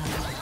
nada.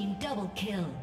Team double kill.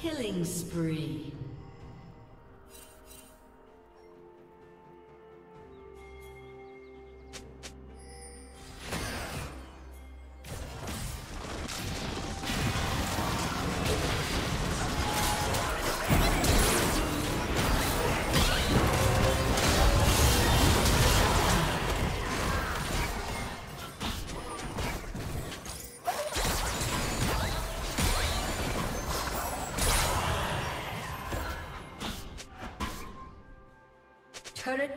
Killing spree.